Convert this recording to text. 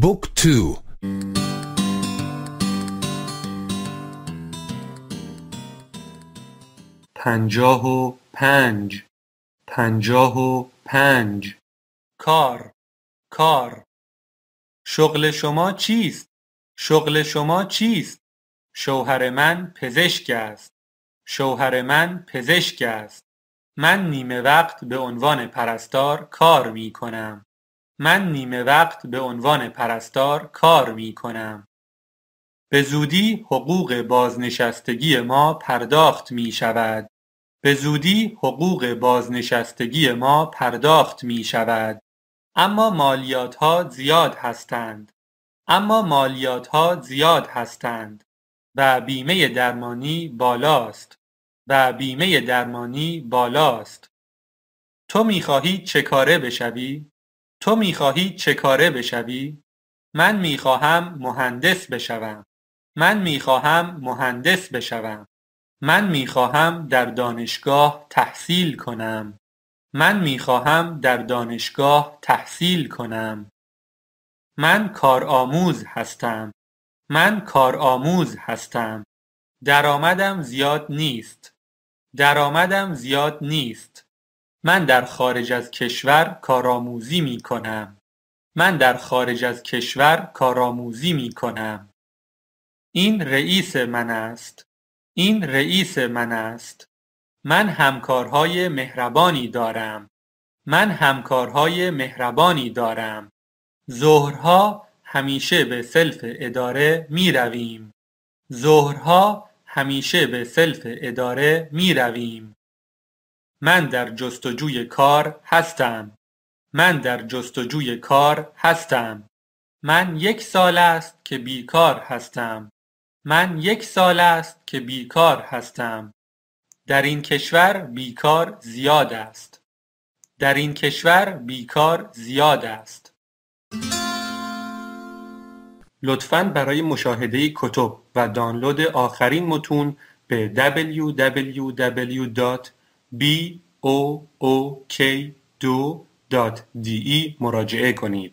بوك تو پنجاه و پنج پنجاه و پنج کار کار شغل شما چیست؟ شغل شما چیست؟ شوهر من پزشک است. شوهر من پزشک است. من نیمه وقت به عنوان پرستار کار می کنم. من نیمه وقت به عنوان پرستار کار می کنم. به زودی حقوق بازنشستگی ما پرداخت می شود. به زودی حقوق بازنشستگی ما پرداخت می شود. اما مالیات ها زیاد هستند. اما مالیات ها زیاد هستند و بیمه درمانی بالاست و بیمه درمانی بالاست. تو می‌خواهی چه کاره بشوی؟ تو می‌خواهی چه کاره بشوی؟ من می‌خواهم مهندس بشوم. من می‌خواهم مهندس بشوم. من می‌خواهم در دانشگاه تحصیل کنم. من می‌خواهم در دانشگاه تحصیل کنم. من کارآموز هستم. من کارآموز هستم. درآمدم زیاد نیست. درآمدم زیاد نیست. من در خارج از کشور کارآموزی می کنم. من در خارج از کشور کارآموزی می کنم. این رئیس من است. این رئیس من است. من همکارهای مهربانی دارم. من همکارهای مهربانی دارم. ظهرها همیشه به سلف اداره می رویم. ظهرها همیشه به سلف اداره می رویم. من در جستجوی کار هستم. من در جستجوی کار هستم. من یک سال است که بیکار هستم. من یک سال است که بیکار هستم. در این کشور بیکار زیاد است. در این کشور بیکار زیاد است. لطفاً برای مشاهده کتب و دانلود آخرین متون به www.book2.de مراجعه کنید.